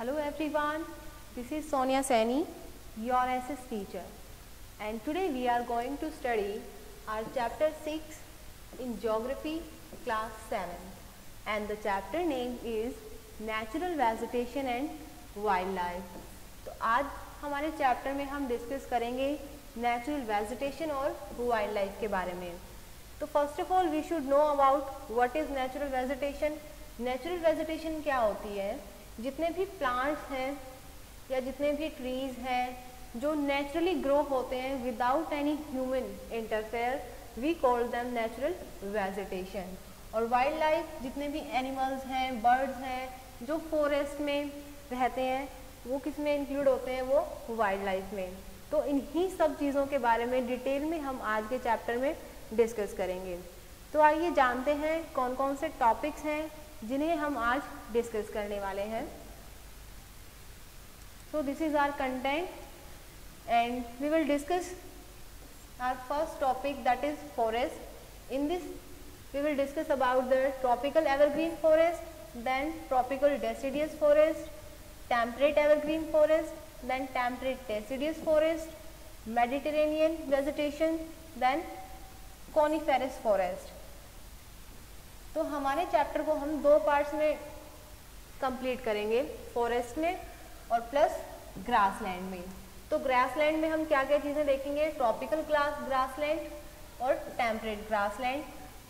Hello everyone, this is Sonia Saini, your SS teacher and today we are going to study our chapter 6 in geography class 7 and the chapter name is natural vegetation and wildlife. तो आज हमारे chapter में हम discuss करेंगे natural vegetation और wildlife के बारे में तो first of all we should know about what is natural vegetation natural vegetation क्या होती है जितने भी प्लांट्स हैं या जितने भी ट्रीज हैं, जो नेचुरली ग्रो होते हैं without any human interfere we call them natural vegetation और वाइल्ड लाइफ जितने भी एनिमल्स हैं बर्ड्स हैं, जो फॉरेस्ट में रहते हैं, वो किसमें इंक्लूड होते हैं? वो वाइल्ड लाइफ में. तो इन्हीं सब चीज़ों के बारे में डिटेल में हम आज के चैप्टर में डिस्कस करेंगे. तो आइए जानते हैं कौन कौन से टॉपिक्स हैं जिन्हें हम आज डिस्कस करने वाले हैं। So this is our content and we will discuss our first topic that is forest in this we will discuss about the tropical evergreen forest then tropical deciduous forest temperate evergreen forest then temperate deciduous forest Mediterranean vegetation then coniferous forest तो हमारे chapter को हम दो parts में complete करेंगे forest में और plus grassland में। तो ग्रासलैंड में हम क्या क्या चीज़ें देखेंगे? ट्रॉपिकल ग्रास ग्रासलैंड और टेम्परेट ग्रासलैंड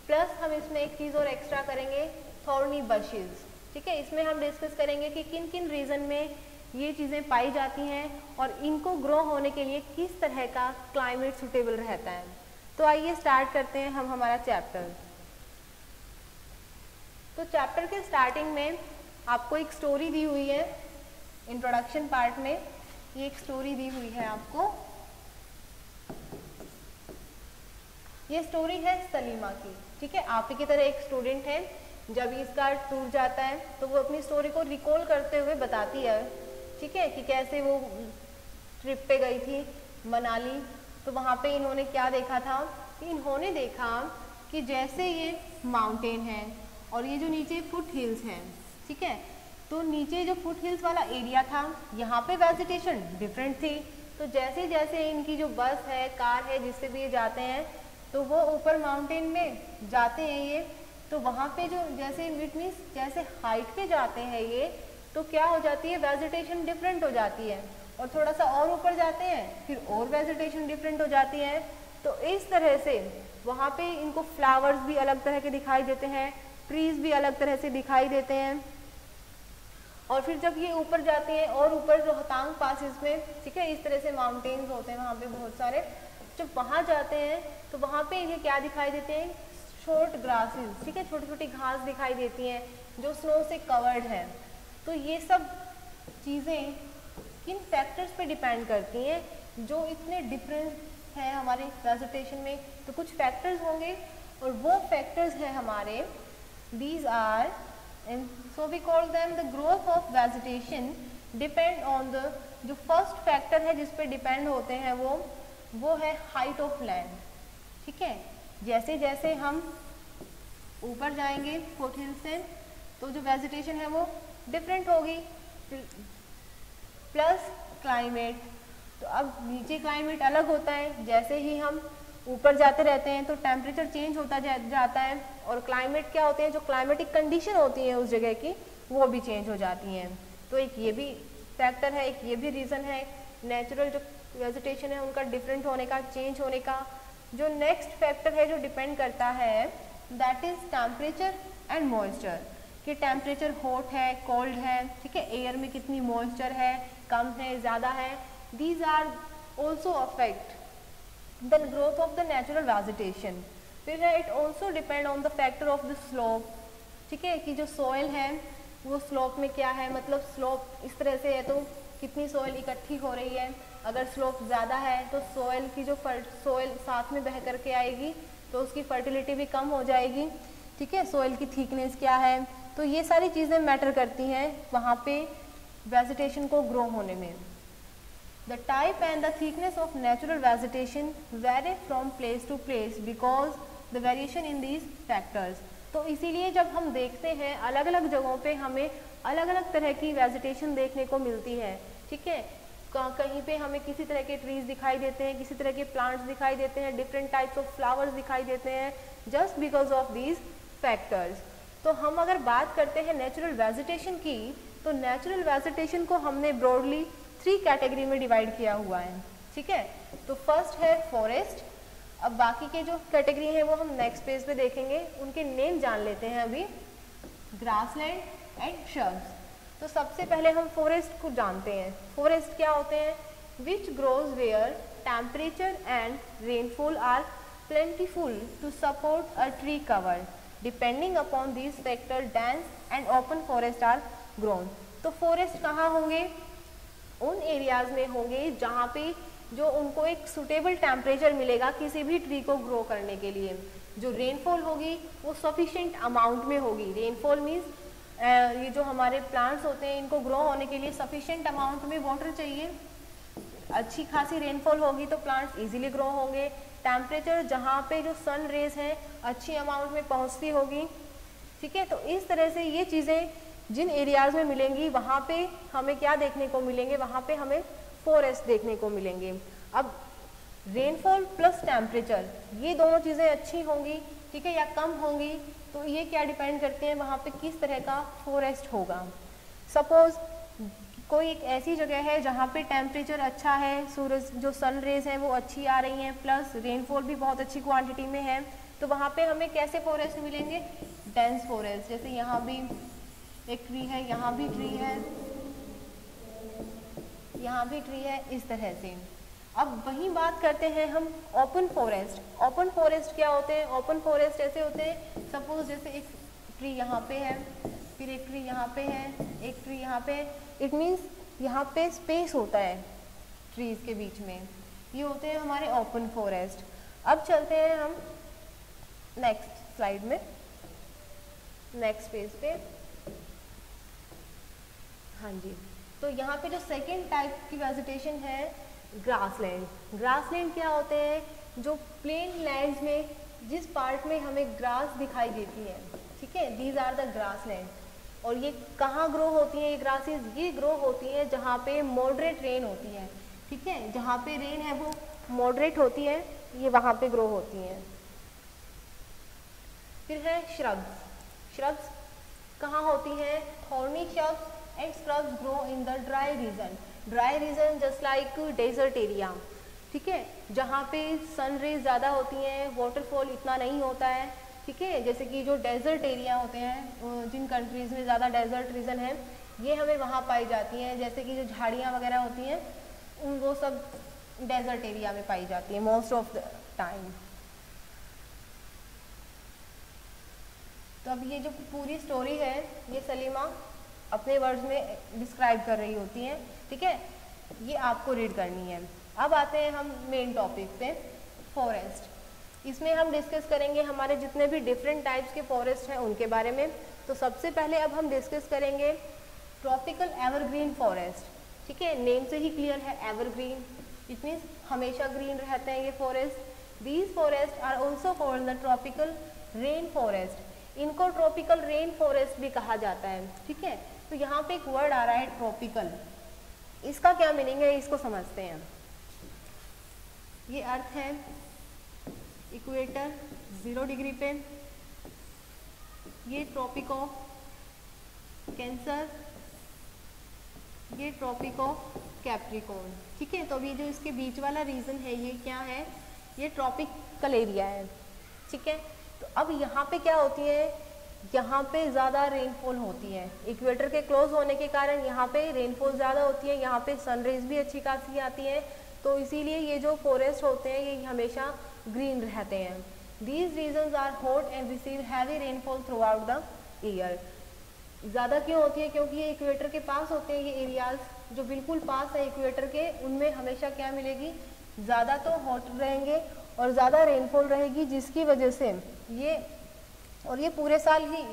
प्लस हम इसमें एक चीज़ और एक्स्ट्रा करेंगे थॉर्नी बशेज ठीक है? इसमें हम डिस्कस करेंगे कि किन किन रीजन में ये चीज़ें पाई जाती हैं और इनको ग्रो होने के लिए किस तरह का क्लाइमेट सुटेबल रहता है। तो आइए स्टार्ट करते हैं हम हमारा चैप्टर तो चैप्टर के स्टार्टिंग में आपको एक स्टोरी दी हुई है इंट्रोडक्शन पार्ट में। ये एक स्टोरी दी हुई है आपको। ये स्टोरी है सलीमा की, ठीक है? आप ही की तरह एक स्टूडेंट है। जब इसका टूर जाता है तो वो अपनी स्टोरी को रिकॉल करते हुए बताती है, ठीक है? कि कैसे वो ट्रिप पे गई थी, मनाली। तो वहाँ पे इन्होंने क्या देखा था? कि इन्होंने देखा कि जैसे ये माउंटेन है और ये जो नीचे फुट हिल्स हैं, ठीक है? तो नीचे जो फुट हिल्स वाला एरिया था, यहाँ पे वेजिटेशन डिफरेंट थी। तो जैसे जैसे इनकी जो बस है, कार है, जिससे भी ये जाते हैं तो वो ऊपर माउंटेन में जाते हैं ये। तो वहाँ पे जो, जैसे इट मीन्स जैसे हाइट पे जाते हैं ये तो क्या हो जाती है वेजिटेशन डिफरेंट हो जाती है। और थोड़ा सा और ऊपर जाते हैं, फिर और वेजिटेशन डिफरेंट हो जाती है। तो इस तरह से वहाँ पे इनको फ्लावर्स भी अलग तरह के दिखाई देते हैं। ट्रीज भी अलग तरह से दिखाई देते हैं। और फिर जब ये ऊपर जाते हैं और ऊपर रोहतांग पासिस में, ठीक है, इस तरह से माउंटेन्स होते हैं, वहाँ पे बहुत सारे, जब वहाँ जाते हैं तो वहाँ पे इन्हें क्या दिखाई देते हैं? शॉर्ट ग्रासेस ठीक है छोटी छोटी घास दिखाई देती हैं, जो स्नो से कवर्ड है। तो ये सब चीज़ें किन फैक्टर्स पे डिपेंड करती हैं? जो इतने डिफरेंस हैं हमारे वेजिटेशन में तो कुछ फैक्टर्स होंगे और वो फैक्टर्स हैं हमारे these are and so we call them the growth of vegetation depend on the जो फ़र्स्ट फैक्टर है जिस पे डिपेंड होते हैं वो वो है हाइट ऑफ़ लैंड ठीक है? जैसे जैसे हम ऊपर जाएँगे फोर्थ हिल से तो जो वेजिटेशन है वो डिफरेंट होगी. प्लस क्लाइमेट तो अब नीचे क्लाइमेट अलग होता है. जैसे ही हम ऊपर जाते रहते हैं तो टेम्परेचर चेंज होता जा, जाता है। और क्लाइमेट क्या होते हैं जो क्लाइमेटिक कंडीशन होती है उस जगह की वो भी चेंज हो जाती हैं। तो एक ये भी फैक्टर है एक ये भी रीज़न है। नेचुरल जो वेजिटेशन है उनका डिफरेंट होने का चेंज होने का। जो नेक्स्ट फैक्टर है जो डिपेंड करता है that is temperature and moisture कि टेम्परेचर हॉट है कोल्ड है ठीक है? एयर में कितनी मॉइस्चर है कम है ज़्यादा है। These are also affect the growth of the natural vegetation फिर है it also depend on the factor of the slope ठीक है, कि जो सॉइल है, वो स्लोप में क्या है? मतलब स्लोप इस तरह से है तो कितनी सॉइल इकट्ठी हो रही है? अगर स्लोप ज़्यादा है तो सोयल की जो सोयल साथ में बह करके आएगी तो उसकी फर्टिलिटी भी कम हो जाएगी। ठीक है सोयल की थिकनेस क्या है? तो ये सारी चीज़ें मैटर करती हैं वहाँ पे वेजिटेशन को ग्रो होने में। The type and the thickness of natural vegetation vary from place to place because the variation in these factors तो इसीलिए जब हम देखते हैं अलग अलग जगहों पे हमें अलग अलग तरह की वेजिटेशन देखने को मिलती है, ठीक है? कहीं पे हमें किसी तरह के ट्रीज दिखाई देते हैं, किसी तरह के प्लांट्स दिखाई देते हैं डिफरेंट टाइप्स ऑफ़ फ्लावर्स दिखाई देते हैं just because of these factors तो हम अगर बात करते हैं नेचुरल वेजिटेशन की तो नेचुरल वेजिटेशन को हमने ब्रॉडली थ्री कैटेगरी में डिवाइड किया हुआ है ठीक है? तो फ़र्स्ट है फॉरेस्ट अब बाकी के जो कैटेगरी हैं वो हम नेक्स्ट पेज पे देखेंगे। उनके नेम जान लेते हैं अभी। ग्रासलैंड एंड शर्ब्स तो सबसे पहले हम फॉरेस्ट को जानते हैं। फॉरेस्ट क्या होते हैं? Which grows where temperature and rainfall are plentiful to support a tree cover. Depending upon these factors, dense and open forest are grown. तो फॉरेस्ट कहाँ होंगे? उन एरियाज़ में होंगे जहाँ पे जो उनको एक सुटेबल टेम्परेचर मिलेगा किसी भी ट्री को ग्रो करने के लिए। जो रेनफॉल होगी, वो सफिशेंट अमाउंट में होगी। रेनफॉल मीन्स ये जो हमारे प्लांट्स होते हैं, इनको ग्रो होने के लिए सफिशेंट अमाउंट में वाटर चाहिए। अच्छी खासी रेनफॉल होगी तो प्लांट्स इजीली ग्रो होंगे। टेम्परेचर जहाँ पे जो सन रेज है, अच्छी अमाउंट में पहुँचती होगी। ठीक है? तो इस तरह से ये चीज़ें जिन एरियाज़ में मिलेंगी, वहाँ पे हमें क्या देखने को मिलेंगे? वहाँ पे हमें फॉरेस्ट देखने को मिलेंगे। अब रेनफॉल प्लस टेम्परेचर ये दोनों चीज़ें अच्छी होंगी, ठीक है, या कम होंगी? तो ये क्या डिपेंड करते हैं? वहाँ पे किस तरह का फॉरेस्ट होगा? सपोज़ कोई एक ऐसी जगह है जहाँ पे टेम्परेचर अच्छा है, सूरज, जो सन रेज है वो अच्छी आ रही हैं प्लस रेनफॉल भी बहुत अच्छी क्वांटिटी में है तो वहाँ पे हमें कैसे फॉरेस्ट मिलेंगे? डेंस फॉरेस्ट जैसे यहाँ भी एक ट्री है, यहाँ भी ट्री है, यहाँ भी ट्री है, इस तरह से। अब वही बात करते हैं हम ओपन फॉरेस्ट ओपन फॉरेस्ट क्या होते हैं? ओपन फॉरेस्ट ऐसे होते हैं सपोज़ जैसे एक ट्री यहाँ पे है, फिर एक ट्री यहाँ पे है, एक ट्री यहाँ पे। इट मीन्स यहाँ पे स्पेस होता है ट्रीज के बीच में। ये होते हैं हमारे ओपन फॉरेस्ट अब चलते हैं हम नेक्स्ट स्लाइड में। नेक्स्ट पेज पे। हाँ जी। तो यहाँ पे जो सेकेंड टाइप की वेजिटेशन है ग्रासलैंड ग्रासलैंड क्या होते हैं? जो प्लेन लैंड में, जिस पार्ट में हमें ग्रास दिखाई देती है, ठीक है? दीज आर द ग्रासलैंड और ये कहाँ ग्रो होती हैं ये ग्रासेस ये ग्रो होती हैं जहाँ पे मॉडरेट रेन होती है, ठीक है? जहाँ पे रेन है वो मॉडरेट होती है, ये वहाँ पे ग्रो होती हैं। फिर है श्रब्स श्रब्स कहाँ होती हैं? Thorny shrubs and shrubs grow in the dry region dry region just like desert area ठीक है? जहाँ पे सन रेज ज़्यादा होती हैं वाटरफॉल इतना नहीं होता है, ठीक है? जैसे कि जो डेजर्ट एरिया होते हैं जिन कंट्रीज़ में ज़्यादा डेजर्ट रीजन है, ये हमें वहाँ पाई जाती हैं। जैसे कि जो झाड़ियाँ वगैरह होती हैं, उन वो सब डेजर्ट एरिया में पाई जाती है मोस्ट ऑफ़ द टाइम तो अब ये जो पूरी स्टोरी है, ये सलीमा अपने वर्ड्स में डिस्क्राइब कर रही होती हैं, ठीक है? ये आपको रीड करनी है। अब आते हैं हम मेन टॉपिक पे फॉरेस्ट इसमें हम डिस्कस करेंगे हमारे जितने भी डिफरेंट टाइप्स के फॉरेस्ट हैं उनके बारे में। तो सबसे पहले अब हम डिस्कस करेंगे ट्रॉपिकल एवरग्रीन फॉरेस्ट ठीक है? नेम से ही क्लियर है एवरग्रीन इट मीन्स हमेशा ग्रीन रहते हैं ये forest these forest are also called the tropical rain forest इनको ट्रॉपिकल रेन फॉरेस्ट भी कहा जाता है, ठीक है? तो यहाँ पे एक वर्ड आ रहा है ट्रॉपिकल इसका क्या मीनिंग है, इसको समझते हैं। ये अर्थ है इक्वेटर ज़ीरो डिग्री पे. ये ट्रॉपिक ऑफ़ कैंसर ये ट्रॉपिक ऑफ़ कैप्रिकॉन ठीक है तो अभी जो इसके बीच वाला रीजन है, ये क्या है? ये ट्रॉपिकल एरिया है। ठीक है? तो अब यहाँ पे क्या होती है? यहाँ पे ज़्यादा रेनफॉल होती है। इक्वेटर के क्लोज होने के कारण यहाँ पे रेनफॉल ज़्यादा होती है। यहाँ पे सनरेज भी अच्छी खासी आती है। तो इसीलिए ये जो फॉरेस्ट होते हैं, ये हमेशा ग्रीन रहते हैं। These region are hot and receive heavy rainfall throughout the year ज़्यादा क्यों होती है? क्योंकि ये इक्वेटर के पास होते हैं ये एरियाज़ जो बिल्कुल पास है इक्वेटर के, उनमें हमेशा क्या मिलेगी? ज़्यादा तो हॉट रहेंगे और ज़्यादा रेनफॉल रहेगी, जिसकी वजह से ये और ये पूरे साल ही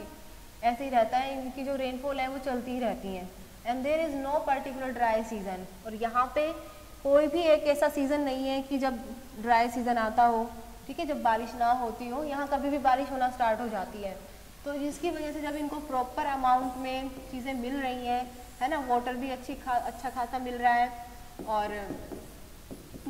ऐसे ही रहता है, इनकी जो रेनफॉल है वो चलती ही रहती हैं। And there is no particular dry season और यहाँ पे कोई भी एक ऐसा सीज़न नहीं है कि जब ड्राई सीज़न आता हो, ठीक है, जब बारिश ना होती हो, यहाँ कभी भी बारिश होना स्टार्ट हो जाती है। तो जिसकी वजह से जब इनको प्रॉपर अमाउंट में चीज़ें मिल रही हैं, है ना वाटर भी अच्छी खा अच्छा खासा मिल रहा है, और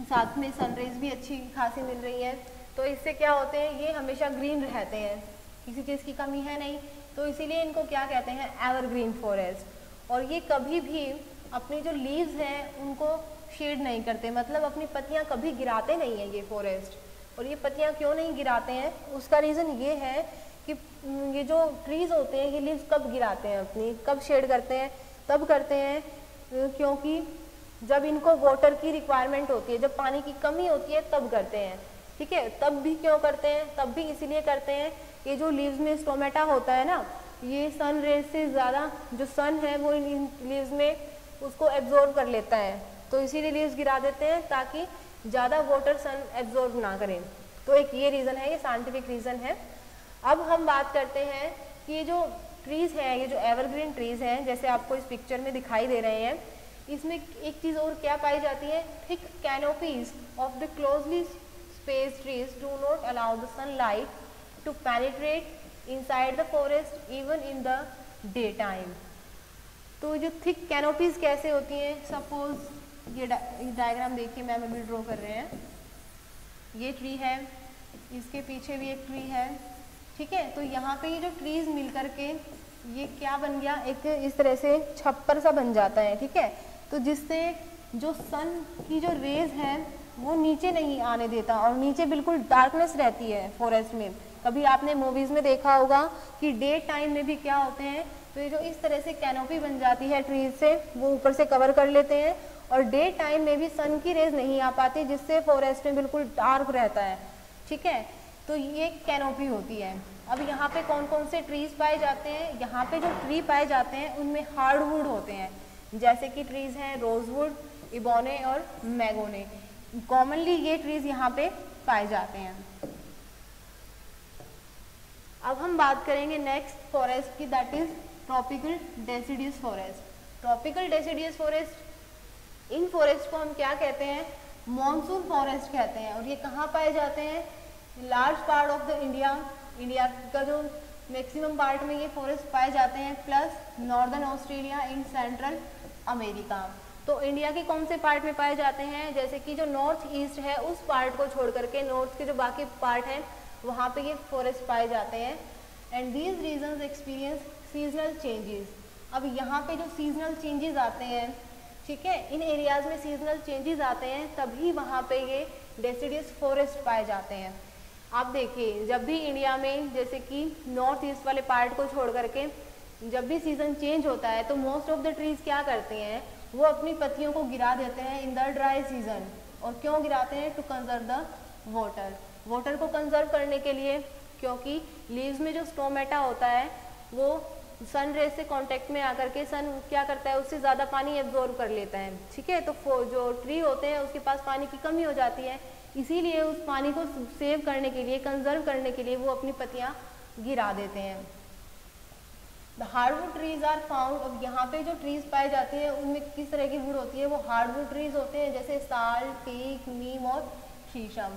साथ में सनराइज भी अच्छी खासी मिल रही है तो इससे क्या होते हैं, ये हमेशा ग्रीन रहते हैं। किसी चीज़ की कमी है नहीं। तो इसीलिए इनको क्या कहते हैं? एवरग्रीन फॉरेस्ट और ये कभी भी अपनी जो लीव्स हैं, उनको शेड नहीं करते। मतलब अपनी पत्तियाँ कभी गिराते नहीं हैं ये फॉरेस्ट और ये पत्तियाँ क्यों नहीं गिराते हैं? उसका रीज़न ये है कि ये जो ट्रीज़ होते हैं, ये लीव्स कब गिराते हैं अपनी? कब शेड करते हैं? तब करते हैं क्योंकि जब इनको वाटर की रिक्वायरमेंट होती है, जब पानी की कमी होती है, तब करते हैं। ठीक है? तब भी क्यों करते हैं? तब भी इसीलिए करते हैं। ये जो लीव्स में स्टोमेटा होता है ना, ये सन रेज से ज़्यादा जो सन है वो इन लीव्स में उसको एब्जॉर्ब कर लेता है। तो इसीलिए लीव्स गिरा देते हैं ताकि ज़्यादा वाटर सन एब्जॉर्ब ना करें। तो एक ये रीज़न है, ये साइंटिफिक रीज़न है। अब हम बात करते हैं कि ये जो ट्रीज़ हैं, ये जो एवरग्रीन ट्रीज़ हैं, जैसे आपको इस पिक्चर में दिखाई दे रहे हैं, इसमें एक चीज़ और क्या पाई जाती है? Thick canopies of the closely space trees do not allow the sunlight to penetrate inside the forest even in the daytime तो जो थिक कैनोपीज कैसे होती हैं? सपोज़ ये डायग्राम देखिए मैम अभी ड्रॉ कर रहे हैं। ये ट्री है, इसके पीछे भी एक ट्री है, ठीक है? तो यहाँ पे ये जो ट्रीज मिल करके ये क्या बन गया? एक इस तरह से छप्पर सा बन जाता है, ठीक है? तो जिससे जो सन की जो रेज है वो नीचे नहीं आने देता और नीचे बिल्कुल डार्कनेस रहती है फॉरेस्ट में। कभी आपने मूवीज़ में देखा होगा कि डे टाइम में भी क्या होते हैं तो ये जो इस तरह से कैनोपी बन जाती है ट्रीज से, वो ऊपर से कवर कर लेते हैं और डे टाइम में भी सन की रेज नहीं आ पाती, जिससे फॉरेस्ट में बिल्कुल डार्क रहता है। ठीक है? तो ये कैनोपी होती है। अब यहाँ पे कौन कौन से ट्रीज पाए जाते हैं? यहाँ पे जो ट्री पाए जाते हैं, उनमें हार्डवुड होते हैं। जैसे कि ट्रीज हैं रोजवुड इबोने और मैगोने कॉमनली ये ट्रीज यहाँ पे पाए जाते हैं। अब हम बात करेंगे नेक्स्ट फॉरेस्ट की that is tropical deciduous forest tropical deciduous forest in forest को हम क्या कहते हैं? मॉनसून फॉरेस्ट कहते हैं। और ये कहाँ पाए जाते हैं? Large part of the India India का जो मैक्सिमम पार्ट में ये फॉरेस्ट पाए जाते हैं plus northern Australia in Central America तो इंडिया के कौन से पार्ट में पाए जाते हैं? जैसे कि जो नॉर्थ ईस्ट है, उस पार्ट को छोड़ करके नॉर्थ के जो बाकी पार्ट हैं, वहाँ पे ये फॉरेस्ट पाए जाते हैं। And these region experience seasonal changes अब यहाँ पे जो सीजनल चेंजेस आते हैं, ठीक है? इन एरियाज़ में सीजनल चेंजेस आते हैं, तभी वहाँ पे ये डेसिडियस फॉरेस्ट पाए जाते हैं। आप देखिए, जब भी इंडिया में जैसे कि नॉर्थ ईस्ट वाले पार्ट को छोड़ करके जब भी सीज़न चेंज होता है तो मोस्ट ऑफ़ द ट्रीज क्या करते हैं? वो अपनी पत्तियों को गिरा देते हैं इन द ड्राई सीज़न और क्यों गिराते हैं? To conserve the water water को कंजर्व करने के लिए क्योंकि लीव्स में जो स्टोमेटा होता है, वो सन रेज से कांटेक्ट में आकर के सन क्या करता है? उससे ज़्यादा पानी एब्जॉर्व कर लेता है। ठीक है? तो जो ट्री होते हैं, उसके पास पानी की कमी हो जाती है। इसीलिए उस पानी को सेव करने के लिए कंजर्व करने के लिए वो अपनी पत्तियाँ गिरा देते हैं। The hardwood trees are found अब यहाँ पे जो ट्रीज पाए जाते हैं, उनमें किस तरह की वुड होती है? वो हार्डवुड ट्रीज होते हैं, जैसे साल, टीक, नीम और शीशम।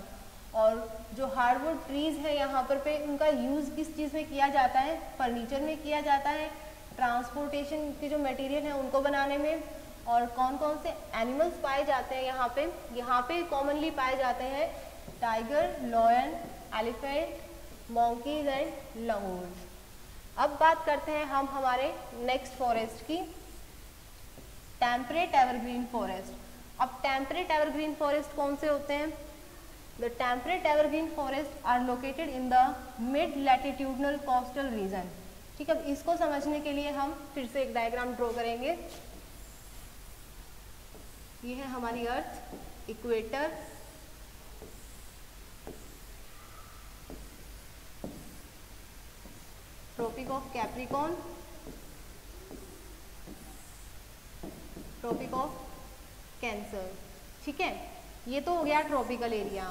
और जो हार्डवुड ट्रीज है यहाँ पर पे, उनका यूज़ किस चीज़ में किया जाता है? फर्नीचर में किया जाता है। ट्रांसपोर्टेशन के जो मटेरियल है, उनको बनाने में। और कौन कौन से एनिमल्स पाए जाते हैं यहाँ पे? यहाँ पे कॉमनली पाए जाते हैं tiger lion elephant monkeys and langurs अब बात करते हैं हम हमारे नेक्स्ट फॉरेस्ट की टेम्परेट एवरग्रीन फॉरेस्ट अब टेम्परेट एवरग्रीन फॉरेस्ट कौन से होते हैं? The temperate evergreen forest are located in the mid latitudinal coastal region ठीक है इसको समझने के लिए हम फिर से एक डायग्राम ड्रॉ करेंगे। ये है हमारी earth equator tropic of Capricorn tropic of Cancer ठीक है? ये तो हो गया ट्रॉपिकल एरिया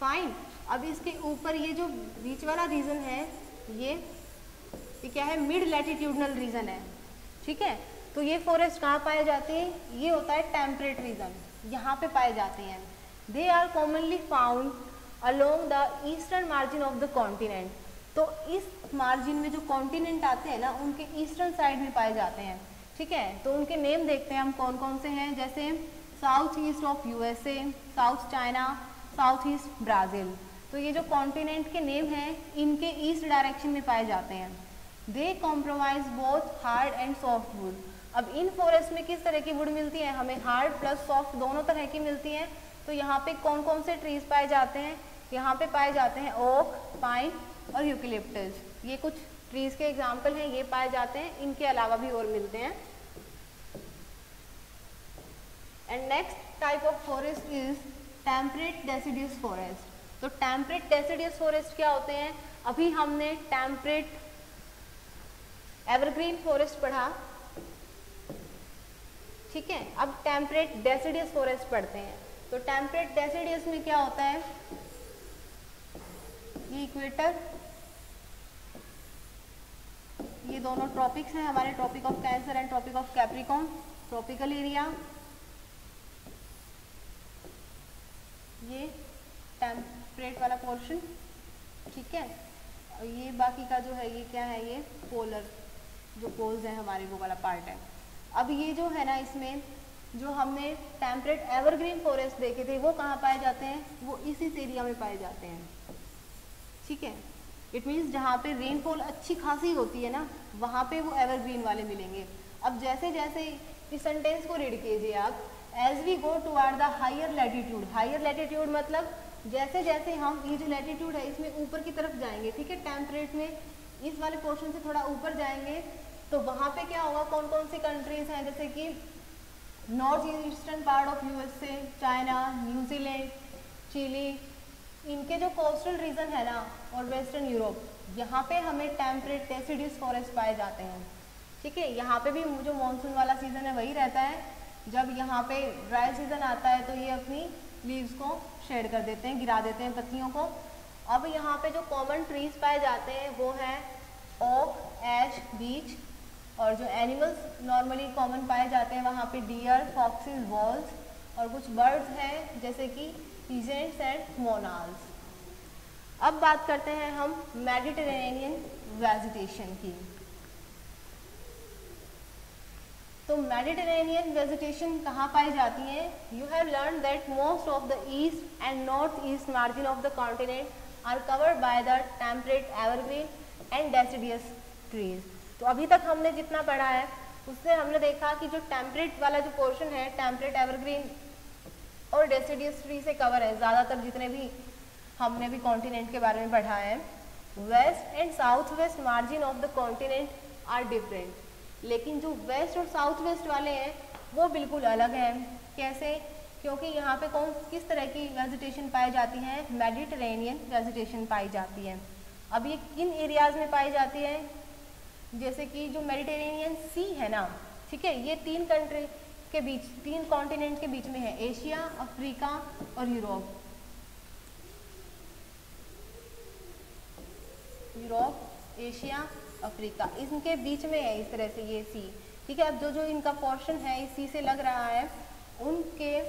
फाइन अब इसके ऊपर ये जो बीच वाला रीजन है, ये ये क्या है? मिड लैटिट्यूडनल रीजन है. ठीक है? तो ये फॉरेस्ट कहाँ पाए जाते हैं? ये होता है टेम्परेट रीजन यहाँ पे पाए जाते हैं. They are commonly found along the eastern margin of the continent तो इस मार्जिन में जो कॉन्टिनेंट आते हैं ना, उनके ईस्टर्न साइड में पाए जाते हैं। ठीक है? तो उनके नेम देखते हैं हम कौन कौन से हैं। जैसे south east of USA, south China, south east Brazil. तो ये जो कॉन्टिनेंट के नेम हैं, इनके ईस्ट डायरेक्शन में पाए जाते हैं। They compromise both hard and soft wood अब इन फॉरेस्ट में किस तरह की वुड मिलती है? हमें हार्ड प्लस सॉफ्ट दोनों तरह की मिलती हैं। तो यहाँ पे कौन कौन से ट्रीज पाए जाते हैं? यहाँ पे पाए जाते हैं ओक पाइन और यूकिलिप्टस ये कुछ ट्रीज के एग्ज़ाम्पल हैं, ये पाए जाते हैं, इनके अलावा भी और मिलते हैं। And next type of forest is temperate deciduous forest तो टेम्परेट डेसिडियस फॉरेस्ट क्या होते हैं? अभी हमने टेम्परेट एवरग्रीन फॉरेस्ट पढ़ा। ठीक है? अब टेम्परेट डेसिडियस फॉरेस्ट पढ़ते हैं। तो टेम्परेट डेसिडियस में क्या होता है? इक्वेटर ये दोनों ट्रॉपिक्स हैं। हमारे tropic of Cancer and tropic of Capricorn tropical area ये टेम्परेट वाला पोर्शन ठीक है? और ये बाकी का जो है, ये क्या है? ये पोलर जो पोल्स हैं हमारे, वो वाला पार्ट है। अब ये जो है ना, इसमें जो हमने टेम्परेट एवरग्रीन फॉरेस्ट देखे थे, वो कहाँ पाए जाते हैं? वो इसी एरिया में पाए जाते हैं। ठीक है? इट मीन्स जहाँ पे रेनफॉल अच्छी खासी होती है ना, वहाँ पे वो एवरग्रीन वाले मिलेंगे। अब जैसे जैसे इस सेंटेंस को रीड कीजिए आप as we go toward the higher latitude higher latitude मतलब जैसे जैसे हम ये जो लेटीट्यूड है, इसमें ऊपर की तरफ़ जाएँगे, ठीक है? टेम्परेट में इस वाले पोर्शन से थोड़ा ऊपर जाएँगे तो वहाँ पे क्या होगा? कौन कौन सी कंट्रीज़ हैं? जैसे कि north eastern part of USA China New Zealand Chile इनके जो कोस्टल रीजन है ना, और वेस्टर्न यूरोप यहाँ पे हमें टेम्परेट डेसिडियस फॉरेस्ट पाए जाते हैं। ठीक है, यहाँ पे भी जो मानसून वाला सीज़न है, वही रहता है। जब यहाँ पे ड्राई सीज़न आता है तो ये अपनी लीव्स को शेड कर देते हैं, गिरा देते हैं पत्तियों को। अब यहाँ पे जो कॉमन ट्रीज पाए जाते हैं, वो हैं ओक एश बीच और जो एनिमल्स नॉर्मली कॉमन पाए जाते हैं, वहाँ पे डियर फॉक्सिस वॉल्स और कुछ बर्ड्स हैं, जैसे कि पीजेंट्स एंड मोनाल्स अब बात करते हैं हम मेडिटेरेनियन वेजिटेशन की। तो मेडिटेरेनियन वेजिटेशन कहाँ पाई जाती है? You have learn that most of the east and north east margin of the continent are covered by the temperate evergreen and deciduous trees तो अभी तक हमने जितना पढ़ा है, उससे हमने देखा कि जो टेम्परेट वाला जो पोर्शन है टेम्परेट एवरग्रीन और डेसिडियस ट्री से कवर है। ज़्यादातर जितने भी हमने भी कॉन्टिनेंट के बारे में पढ़ा है west and south west margin of the continent are different लेकिन जो वेस्ट और साउथ वेस्ट वाले हैं, वो बिल्कुल अलग हैं। कैसे? क्योंकि यहाँ पे कौन, किस तरह की वेजिटेशन पाई जाती है? मेडिटेरेनियन वेजिटेशन पाई जाती है। अब ये किन एरियाज़ में पाई जाती है? जैसे कि जो मेडिटेरेनियन सी है ना, ठीक है? ये तीन कंट्री के बीच, तीन कॉन्टिनेंट के बीच में है एशिया अफ्रीका और यूरोप यूरोप एशिया अफ्रीका इनके बीच में है इस तरह से ये सी ठीक है, अब जो जो इनका पोर्शन है, इस सी से लग रहा है, उनके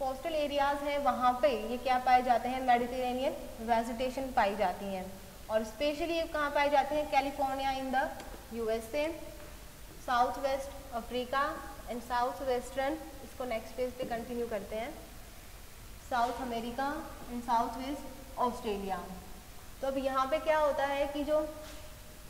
कोस्टल एरियाज़ हैं वहाँ पे ये क्या पाए जाते हैं? मेडिटेरेनियन वेजिटेशन पाई जाती हैं. और स्पेशली कहाँ पाए जाते हैं? California in the USA south west Africa and south western इसको नेक्स्ट पेज पे कंटिन्यू करते हैं। South America and south west Australia तो अब यहाँ पे क्या होता है कि जो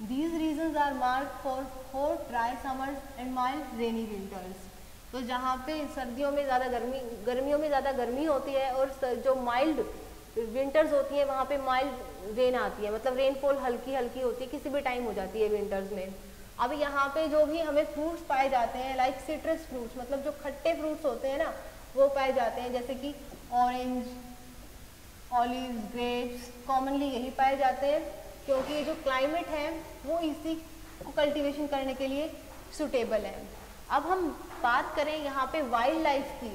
these region are mark for for dry summers and mild rainy winters तो जहाँ पे सर्दियों में ज़्यादा गर्मी, गर्मियों में ज़्यादा गर्मी होती है और जो माइल्ड विंटर्स होती हैं, वहाँ पे माइल्ड रेन आती है। मतलब रेनफॉल हल्की हल्की होती है, किसी भी टाइम हो जाती है विंटर्स में। अब यहाँ पे जो भी हमें फ्रूट्स पाए जाते हैं लाइक सिट्रस फ्रूट्स मतलब जो खट्टे फ्रूट्स होते हैं ना, वो पाए जाते हैं, जैसे कि ऑरेंज ऑलिव ग्रेप्स कॉमनली यही पाए जाते हैं, क्योंकि ये जो क्लाइमेट है, वो इसी को कल्टीवेशन करने के लिए सुटेबल है। अब हम बात करें यहाँ पे वाइल्ड लाइफ की,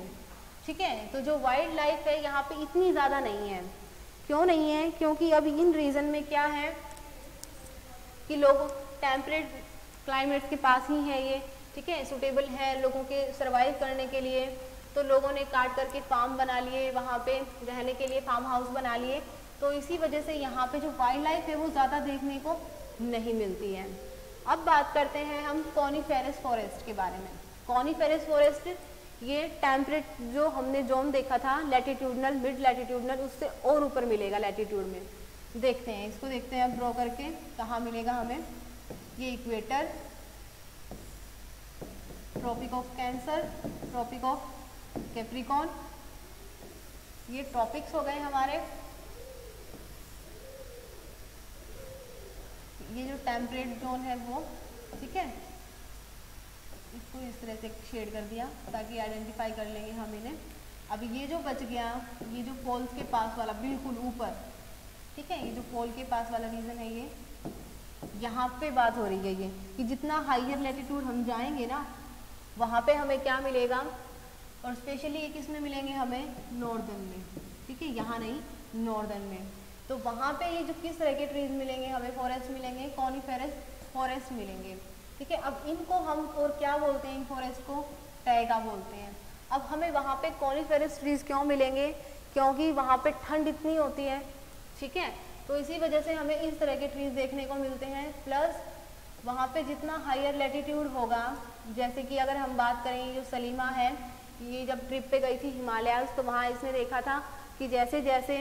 ठीक है? तो जो वाइल्ड लाइफ है, यहाँ पे इतनी ज़्यादा नहीं है। क्यों नहीं है? क्योंकि अब इन रीजन में क्या है कि लोग टेम्परेट क्लाइमेट के पास ही है ये, ठीक है? सुटेबल है लोगों के सरवाइव करने के लिए। तो लोगों ने काट करके फार्म बना लिए, वहाँ पे रहने के लिए फार्म हाउस बना लिए। तो इसी वजह से यहाँ पे जो वाइल्ड लाइफ है वो ज़्यादा देखने को नहीं मिलती है। अब बात करते हैं हम कॉनीफेरस फॉरेस्ट के बारे में। कॉनीफेरस फॉरेस्ट ये टेम्परेट जो हमने जोन देखा था लेटीट्यूडनल मिड लेटीट्यूडनल उससे और ऊपर मिलेगा लेटीट्यूड में। देखते हैं, इसको देखते हैं अब ड्रॉ करके कहाँ मिलेगा हमें? ये equator tropic of Cancer tropic of Capricorn ये टॉपिक्स हो गए हमारे। ये जो टेम्परेट जोन है वो, ठीक है? इसको इस तरह से शेड कर दिया ताकि आइडेंटिफाई कर लेंगे हम इन्हें। अब ये जो बच गया, ये जो पोल्स के पास वाला, बिल्कुल ऊपर, ठीक है? ये जो पोल के पास वाला रीजन है ये यहाँ पे बात हो रही है ये, कि जितना हाइयर लेटीट्यूड हम जाएँगे ना, वहाँ पे हमें क्या मिलेगा? और स्पेशली ये किसमें मिलेंगे हमें? नॉर्दर्न में। ठीक है, यहाँ नहीं नॉर्दर्न में। तो वहाँ पे ये जो किस तरह के ट्रीज मिलेंगे, हमें फॉरेस्ट मिलेंगे कॉनीफेरस फॉरेस्ट मिलेंगे। ठीक है, अब इनको हम, और क्या बोलते हैं इन फॉरेस्ट को? टैगा बोलते हैं। अब हमें वहाँ पे कॉनीफेरस ट्रीज क्यों मिलेंगे? क्योंकि वहाँ पे ठंड इतनी होती है। ठीक है तो इसी वजह से हमें इस तरह के ट्रीज देखने को मिलते हैं। प्लस वहाँ पे जितना हायर लेटीट्यूड होगा, जैसे कि अगर हम बात करें जो सलीमा है, ये जब ट्रिप पे गई थी हिमालयाज तो वहाँ इसने देखा था कि जैसे जैसे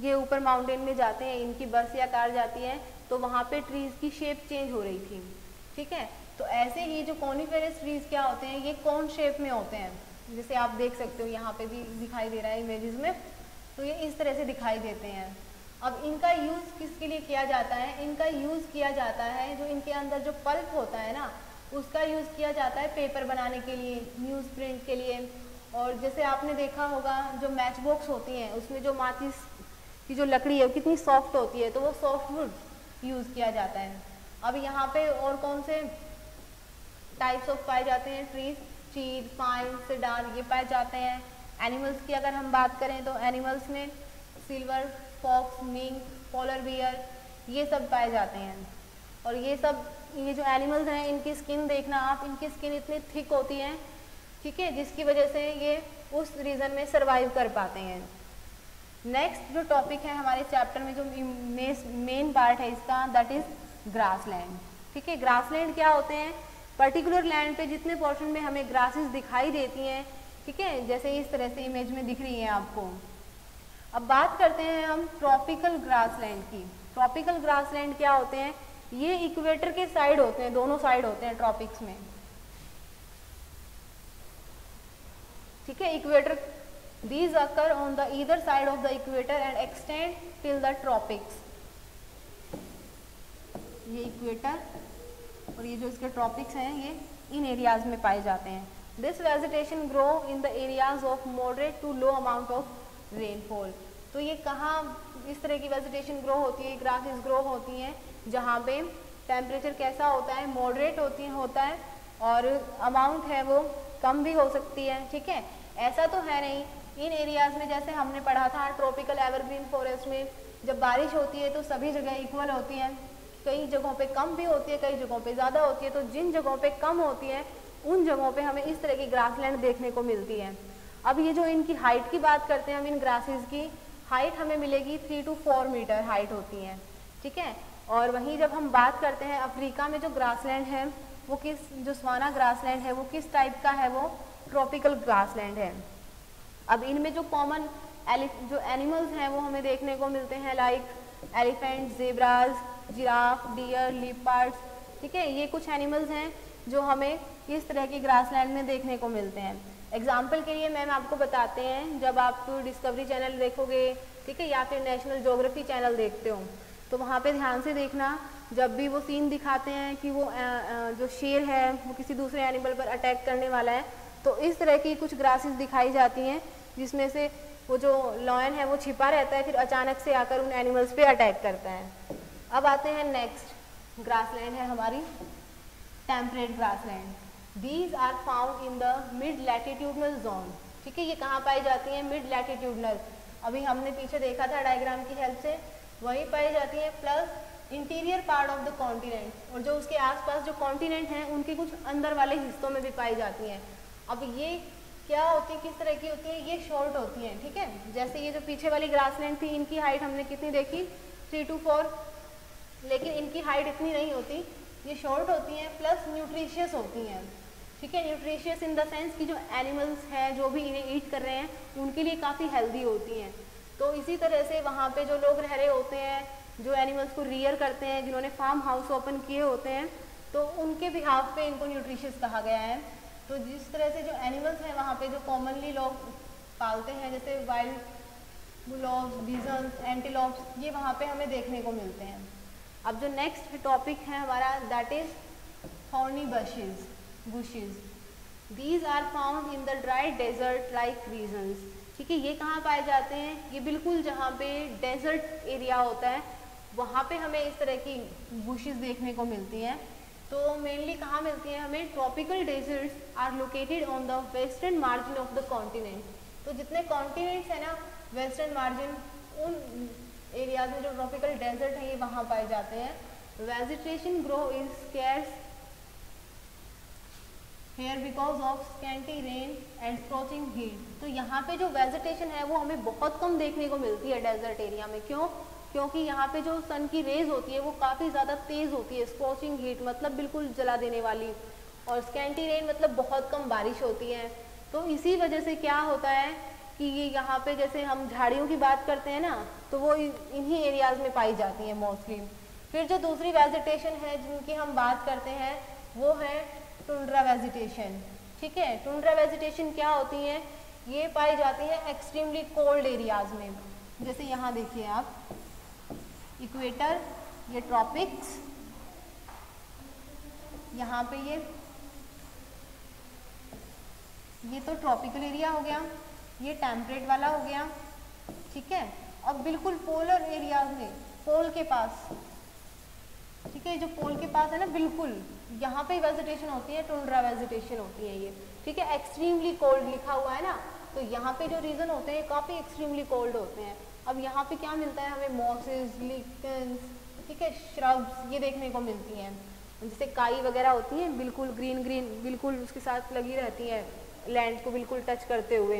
ये ऊपर माउंटेन में जाते हैं, इनकी बस या कार जाती है तो वहाँ पे ट्रीज की शेप चेंज हो रही थी। ठीक है? तो ऐसे ही जो कॉनिफेरस ट्रीज क्या होते हैं, ये कौन शेप में होते हैं? जैसे आप देख सकते हो, यहाँ पे भी दिखाई दे रहा है इमेजेस में। तो ये इस तरह से दिखाई देते हैं। अब इनका यूज़ किसके लिए किया जाता है? इनका यूज़ किया जाता है जो इनके अंदर जो पल्प होता है ना, उसका यूज़ किया जाता है पेपर बनाने के लिए, न्यूज़ प्रिंट के लिए। और जैसे आपने देखा होगा, जो मैच बॉक्स होती हैं, उसमें जो माचिस की जो लकड़ी है, वो कितनी सॉफ्ट होती है तो वो सॉफ्ट वुड यूज़ किया जाता है। अब यहाँ पे और कौन से टाइप्स ऑफ़ पाए जाते हैं? ट्रीज चीज़ पाइन सिडार ये पाए जाते हैं। एनिमल्स की अगर हम बात करें तो एनिमल्स में silver fox mink polar bear ये सब पाए जाते हैं। और ये सब, ये जो एनिमल्स हैं, इनकी स्किन देखना, आप इनकी स्किन इतनी थिक होती है, ठीक है, जिसकी वजह से ये उस रीजन में सर्वाइव कर पाते हैं। नेक्स्ट जो टॉपिक है हमारे चैप्टर में, जो मेन पार्ट है इसका दैट इज़ ग्रासलैंड ठीक है। ग्रासलैंड क्या होते हैं? पर्टिकुलर लैंड पे जितने पोर्शन में हमें ग्रासेस दिखाई देती हैं, ठीक है, जैसे इस तरह से इमेज में दिख रही हैं आपको। अब बात करते हैं हम ट्रॉपिकल ग्रासलैंड की। ट्रॉपिकल ग्रासलैंड क्या होते हैं? ये इक्वेटर के साइड होते हैं, दोनों साइड होते हैं ट्रॉपिक्स में। ठीक है equator these occur on the either side of the equator and extend till the tropics ये इक्वेटर और ये जो इसके ट्रॉपिक्स हैं, ये इन एरियाज़ में पाए जाते हैं। This vegetation grow in the areas of moderate to low amount of rainfall तो ये कहाँ, इस तरह की वेजिटेशन ग्रो होती है ग्रासेस ग्रो होती हैं, जहाँ पे टेम्परेचर कैसा होता है मॉडरेट होती, होता है और अमाउंट है वो कम भी हो सकती है, ठीक है? ऐसा तो है नहीं। इन एरियाज़ में जैसे हमने पढ़ा था ट्रॉपिकल एवरग्रीन फॉरेस्ट में जब बारिश होती है तो सभी जगह इक्वल होती है। कई जगहों पे कम भी होती है, कई जगहों पे ज़्यादा होती है तो जिन जगहों पे कम होती है, उन जगहों पे हमें इस तरह की ग्रासलैंड देखने को मिलती है। अब ये जो इनकी हाइट की बात करते हैं हम इन ग्रासेस की हाइट हमें मिलेगी three to four metre height होती है, ठीक है? और वहीं जब हम बात करते हैं अफ्रीका में जो ग्रासलैंड है, वो किस, जो स्वाना ग्रासलैंड है, वो किस टाइप का है वो? ट्रॉपिकल ग्रासलैंड है। अब इनमें जो कॉमन जो एनिमल्स हैं, वो हमें देखने को मिलते हैं like elephant zebras giraffe deer leopards ठीक है? ये कुछ एनिमल्स हैं जो हमें इस तरह के ग्रासलैंड में देखने को मिलते हैं। एग्ज़ाम्पल के लिए मैम आपको बताते हैं जब आप डिस्कवरी चैनल देखोगे ठीक है या फिर नेशनल जोग्राफी चैनल देखते हो तो वहाँ पे ध्यान से देखना जब भी वो सीन दिखाते हैं कि वो आ, आ, जो शेर है वो किसी दूसरे एनिमल पर अटैक करने वाला है तो इस तरह की कुछ ग्रासेस दिखाई जाती हैं जिसमें से वो जो लॉयन है वो छिपा रहता है फिर अचानक से आकर उन एनिमल्स पे अटैक करता है। अब आते हैं नेक्स्ट ग्रासलैंड है हमारी temperate grassland these are found in the mid latitudinal zone ठीक है, ये कहाँ पाई जाती हैं? मिड लैटिट्यूडनल अभी हमने पीछे देखा था डायग्राम की हेल्प से। वहीं पाई जाती है plus interior part of the continent और जो उसके आसपास जो कॉन्टिनेंट हैं, उनके कुछ अंदर वाले हिस्सों में भी पाई जाती हैं। अब ये क्या होती है किस तरह की होती है? ये शॉर्ट होती हैं, ठीक है? जैसे ये जो पीछे वाली ग्रासलैंड थी, इनकी हाइट हमने कितनी देखी? थ्री टू फोर लेकिन इनकी हाइट इतनी नहीं होती। ये शॉर्ट होती हैं प्लस न्यूट्रिशियस होती हैं। ठीक है न्यूट्रिशियस इन द सेंस कि जो एनिमल्स हैं, जो भी इन्हें ईट कर रहे हैं, उनके लिए काफ़ी हेल्दी होती हैं। तो इसी तरह से वहाँ पे जो लोग रह रहे होते हैं, जो एनिमल्स को रियर करते हैं, जिन्होंने फार्म हाउस ओपन किए होते हैं तो उनके बिहाफ पे इनको न्यूट्रिशियस कहा गया है। तो जिस तरह से जो एनिमल्स हैं, वहाँ पे जो कॉमनली लोग पालते हैं, जैसे वाइल्ड बुलॉग्स बीजन्स एंटीलॉप्स ये वहाँ पे हमें देखने को मिलते हैं। अब जो नेक्स्ट टॉपिक है हमारा that is thorny bushes these are found in the dry desert like regions ठीक है, ये कहाँ पाए जाते हैं? ये बिल्कुल जहाँ पे डेजर्ट एरिया होता है, वहाँ पे हमें इस तरह की बुशेज देखने को मिलती हैं। तो मेनली कहाँ मिलती हैं? हमें tropical deserts are located on the western margin of the continent तो जितने कॉन्टिनेंट्स हैं ना वेस्टर्न मार्जिन उन एरियाज़ में जो ट्रॉपिकल डेजर्ट हैं, ये वहाँ पाए जाते हैं। Vegetation grow is scarce here because of scanty rain and scorching heat तो यहाँ पे जो वेजिटेशन है, वो हमें बहुत कम देखने को मिलती है डेजर्ट एरिया में। क्यों? क्योंकि यहाँ पे जो सन की रेज होती है, वो काफ़ी ज़्यादा तेज़ होती है स्क्रॉचिंग हीट मतलब बिल्कुल जला देने वाली। और स्कैंटी रेन मतलब बहुत कम बारिश होती है। तो इसी वजह से क्या होता है कि ये यहाँ पे जैसे हम झाड़ियों की बात करते हैं ना तो वो इन्हीं एरियाज़ में पाई जाती है मोस्टली फिर जो दूसरी वेजिटेशन है जिनकी हम बात करते हैं, वो है टुंड्रा वेजिटेशन। ठीक है? टुंड्रा वेजिटेशन क्या होती है? ये पाई जाती है एक्सट्रीमली कोल्ड एरियाज़ में। जैसे यहाँ देखिए आप, इक्वेटर, ये ट्रॉपिक्स, यहाँ पे ये ये तो ट्रॉपिकल एरिया हो गया, ये टेम्परेट वाला हो गया, ठीक है? अब बिल्कुल पोलर एरियाज़ में, पोल के पास, ठीक है? जो पोल के पास है ना, बिल्कुल यहाँ पे वेजिटेशन होती है टुंड्रा वेजिटेशन होती है ये। ठीक है एक्सट्रीमली कोल्ड लिखा हुआ है ना? तो यहाँ पे जो रीजन होते हैं, काफ़ी एक्सट्रीमली कोल्ड होते हैं। अब यहाँ पे क्या मिलता है हमें? मॉसेस लिकन्स ठीक है श्रब्स ये देखने को मिलती हैं। जैसे काई वगैरह होती हैं, बिल्कुल ग्रीन ग्रीन बिल्कुल उसके साथ लगी रहती हैं लैंड को बिल्कुल टच करते हुए।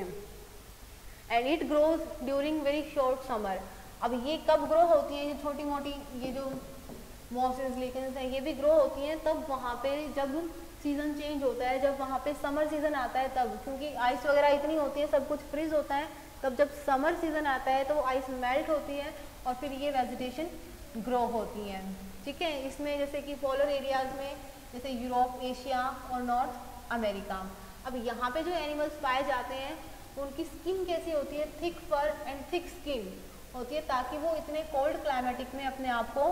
And it grows during very short summer अब ये कब ग्रो होती है, ये छोटी मोटी ये जो मॉसेस लेकिन हैं ये भी ग्रो होती हैं, तब वहाँ पे जब सीज़न चेंज होता है, जब वहाँ पे समर सीज़न आता है तब, क्योंकि आइस वगैरह इतनी होती है, सब कुछ फ्रीज होता है, तब जब समर सीज़न आता है तो आइस मेल्ट होती है और फिर ये वेजिटेशन ग्रो होती है। ठीक है? इसमें जैसे कि पोलर एरियाज़ में, जैसे यूरोप एशिया और नॉर्थ अमेरिका अब यहाँ पे जो एनिमल्स पाए जाते हैं, उनकी स्किन कैसी होती है? Thick fur and thick skin होती है, ताकि वो इतने कोल्ड क्लाइमेटिक में अपने आप को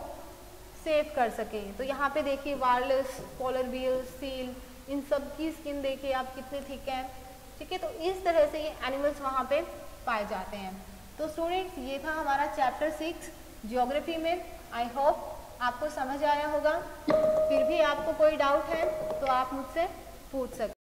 सेव कर सकें। तो यहाँ पे देखिए वायरलेस पोलर बियल सील इन सब की स्किन देखिए आप कितने थिक हैं। ठीक है तो इस तरह से ये एनिमल्स वहाँ पे पाए जाते हैं। तो स्टूडेंट्स ये था हमारा चैप्टर सिक्स जियोग्राफी में। आई होप आपको समझ आया होगा। फिर भी आपको कोई डाउट है तो आप मुझसे पूछ सकते